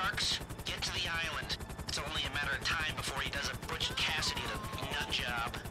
Sharks? Get to the island. It's only a matter of time before he does a Butch Cassidy the nut job.